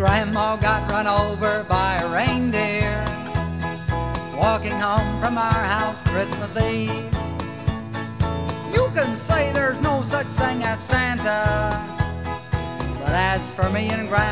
Grandma got run over by a reindeer walking home from our house Christmas Eve. You can say there's no such thing as Santa, but as for me and Grandma,